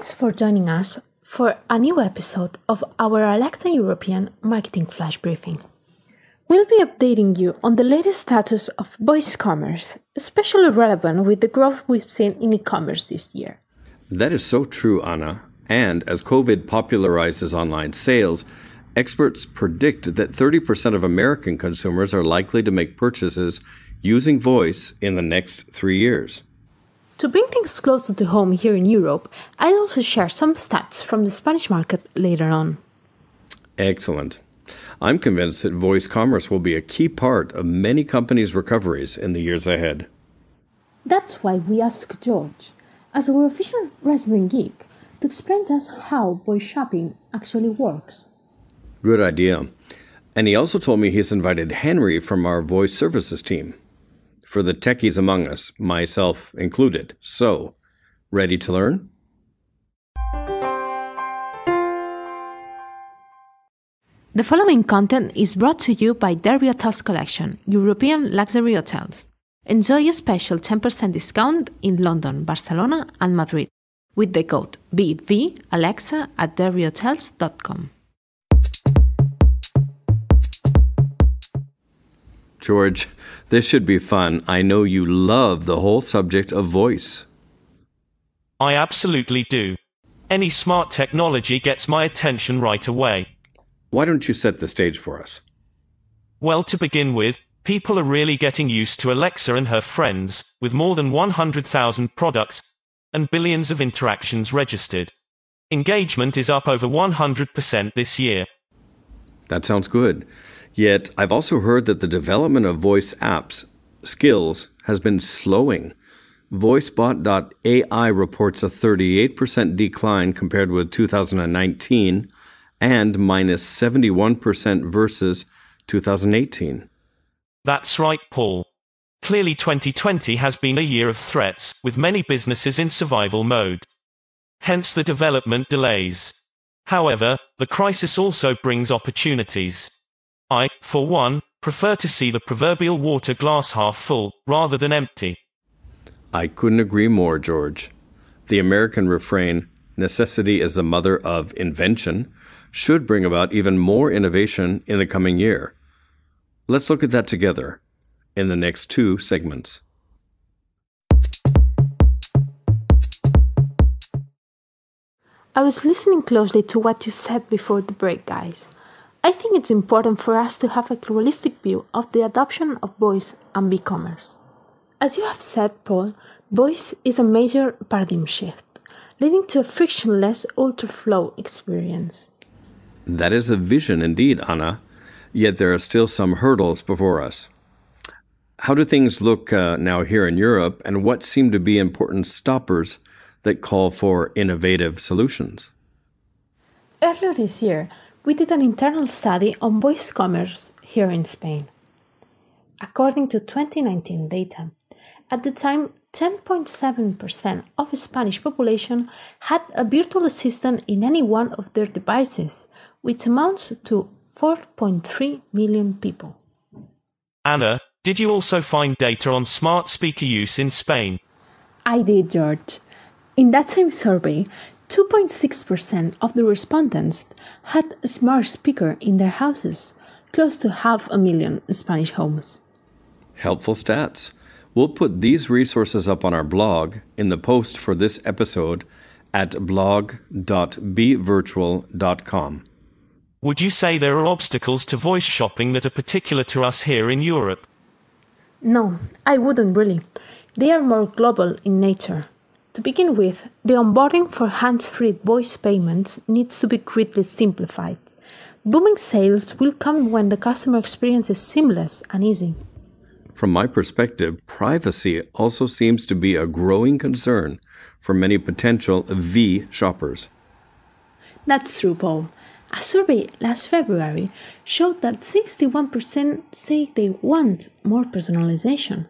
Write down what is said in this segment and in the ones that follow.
Thanks for joining us for a new episode of our Alexa European Marketing Flash Briefing. We'll be updating you on the latest status of voice commerce, especially relevant with the growth we've seen in e commerce this year. That is so true, Anna. And as COVID popularizes online sales, experts predict that 30% of American consumers are likely to make purchases using voice in the next three years. To bring things closer to home here in Europe, I'll also share some stats from the Spanish market later on. Excellent. I'm convinced that voice commerce will be a key part of many companies' recoveries in the years ahead. That's why we asked George, as our official resident geek, to explain to us how voice shopping actually works. Good idea. And he also told me he's invited Henry from our voice services team. For the techies among us, myself included. So, ready to learn? The following content is brought to you by Derby Hotels Collection, European luxury hotels. Enjoy a special 10% discount in London, Barcelona, and Madrid with the code BVAlexa at derbyhotels.com. George, this should be fun. I know you love the whole subject of voice. I absolutely do. Any smart technology gets my attention right away. Why don't you set the stage for us? Well, to begin with, people are really getting used to Alexa and her friends, with more than 100,000 products and billions of interactions registered. Engagement is up over 100% this year. That sounds good. Yet, I've also heard that the development of voice apps skills has been slowing. VoiceBot.ai reports a 38% decline compared with 2019 and minus 71% versus 2018. That's right, Paul. Clearly 2020 has been a year of threats, with many businesses in survival mode. Hence the development delays. However, the crisis also brings opportunities. I, for one, prefer to see the proverbial water glass half full, rather than empty. I couldn't agree more, George. The American refrain, necessity is the mother of invention, should bring about even more innovation in the coming year. Let's look at that together in the next two segments. I was listening closely to what you said before the break, guys. I think it's important for us to have a realistic view of the adoption of voice and e-commerce. As you have said, Paul, voice is a major paradigm shift, leading to a frictionless ultra flow experience. That is a vision indeed, Anna, yet there are still some hurdles before us. How do things look uh, now here in Europe, and what seem to be important stoppers that call for innovative solutions? Earlier this year, we did an internal study on voice commerce here in Spain. According to 2019 data, at the time, 10.7% of the Spanish population had a virtual assistant in any one of their devices, which amounts to 4.3 million people. Anna, did you also find data on smart speaker use in Spain? I did, George. In that same survey, 2.6% of the respondents had a smart speaker in their houses, close to half a million Spanish homes. Helpful stats. We'll put these resources up on our blog in the post for this episode at blog.bvirtual.com. Would you say there are obstacles to voice shopping that are particular to us here in Europe? No, I wouldn't really. They are more global in nature. To begin with, the onboarding for hands free voice payments needs to be greatly simplified. Booming sales will come when the customer experience is seamless and easy. From my perspective, privacy also seems to be a growing concern for many potential V shoppers. That's true, Paul. A survey last February showed that 61% say they want more personalization.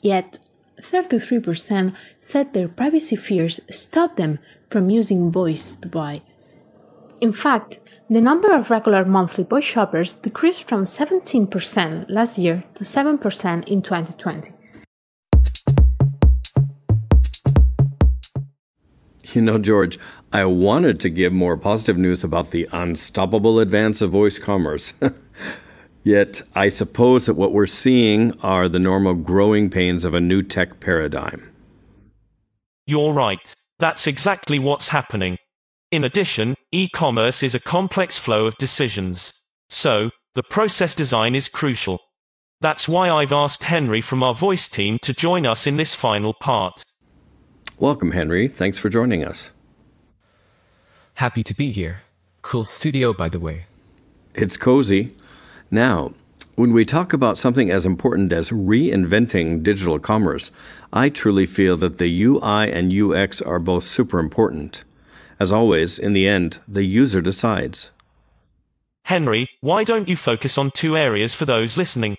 Yet, 33% said their privacy fears stopped them from using voice to buy. In fact, the number of regular monthly voice shoppers decreased from 17% last year to 7% in 2020. You know, George, I wanted to give more positive news about the unstoppable advance of voice commerce. Yet, I suppose that what we're seeing are the normal growing pains of a new tech paradigm. You're right. That's exactly what's happening. In addition, e commerce is a complex flow of decisions. So, the process design is crucial. That's why I've asked Henry from our voice team to join us in this final part. Welcome, Henry. Thanks for joining us. Happy to be here. Cool studio, by the way. It's cozy. Now, when we talk about something as important as reinventing digital commerce, I truly feel that the UI and UX are both super important. As always, in the end, the user decides. Henry, why don't you focus on two areas for those listening?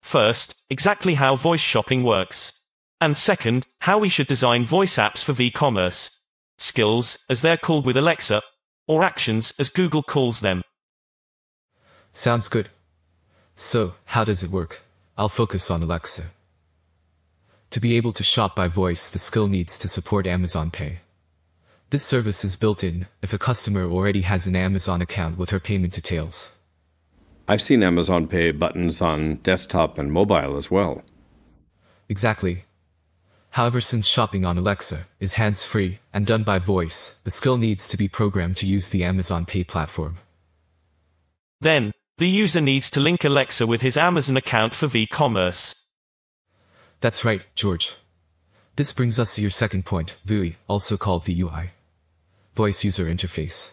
First, exactly how voice shopping works. And second, how we should design voice apps for v-commerce. Skills, as they're called with Alexa, or actions, as Google calls them. Sounds good. So, how does it work? I'll focus on Alexa. To be able to shop by voice, the skill needs to support Amazon Pay. This service is built in if a customer already has an Amazon account with her payment details. I've seen Amazon Pay buttons on desktop and mobile as well. Exactly. However, since shopping on Alexa is hands-free and done by voice, the skill needs to be programmed to use the Amazon Pay platform. Then, the user needs to link Alexa with his Amazon account for v-commerce. That's right, George. This brings us to your second point, VUI, also called VUI. Voice User Interface.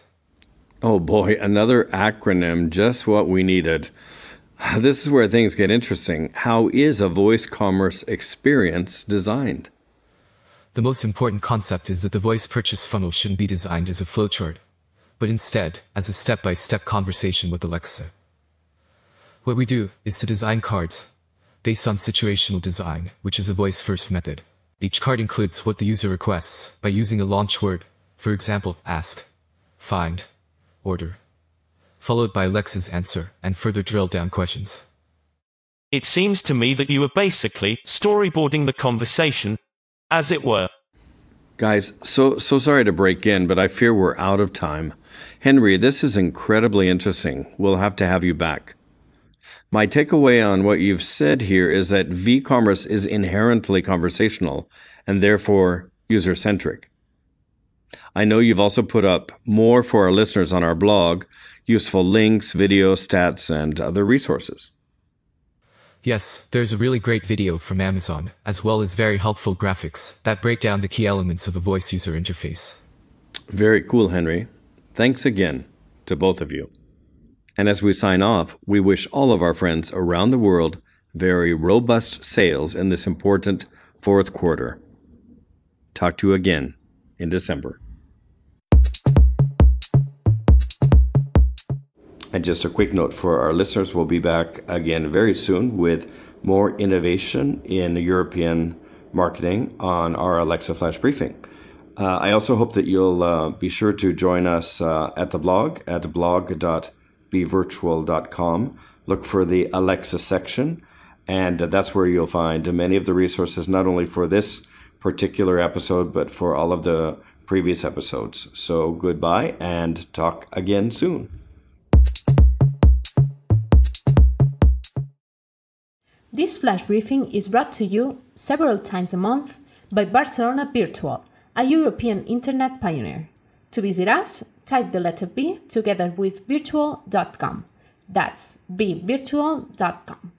Oh boy, another acronym, just what we needed. This is where things get interesting. How is a voice commerce experience designed? The most important concept is that the voice purchase funnel shouldn't be designed as a flowchart, but instead as a step-by-step conversation with Alexa. What we do is to design cards based on situational design, which is a voice-first method. Each card includes what the user requests by using a launch word, for example, ask, find, order, followed by Alexa's answer and further drill down questions. It seems to me that you are basically storyboarding the conversation, as it were. Guys, so so sorry to break in, but I fear we're out of time. Henry, this is incredibly interesting. We'll have to have you back. My takeaway on what you've said here is that v-commerce is inherently conversational and therefore user-centric. I know you've also put up more for our listeners on our blog, useful links, videos, stats, and other resources. Yes, there's a really great video from Amazon, as well as very helpful graphics that break down the key elements of a voice user interface. Very cool, Henry. Thanks again to both of you. And as we sign off, we wish all of our friends around the world very robust sales in this important fourth quarter. Talk to you again in December. And just a quick note for our listeners, we'll be back again very soon with more innovation in European marketing on our Alexa Flash Briefing. Uh, I also hope that you'll uh, be sure to join us uh, at the blog at blog.bvirtual.com. Look for the Alexa section, and uh, that's where you'll find many of the resources, not only for this particular episode, but for all of the previous episodes. So goodbye and talk again soon. This flash briefing is brought to you several times a month by Barcelona Virtual, a European internet pioneer. To visit us, type the letter B together with virtual.com. That's bvirtual.com.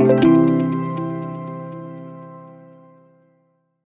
Thank you.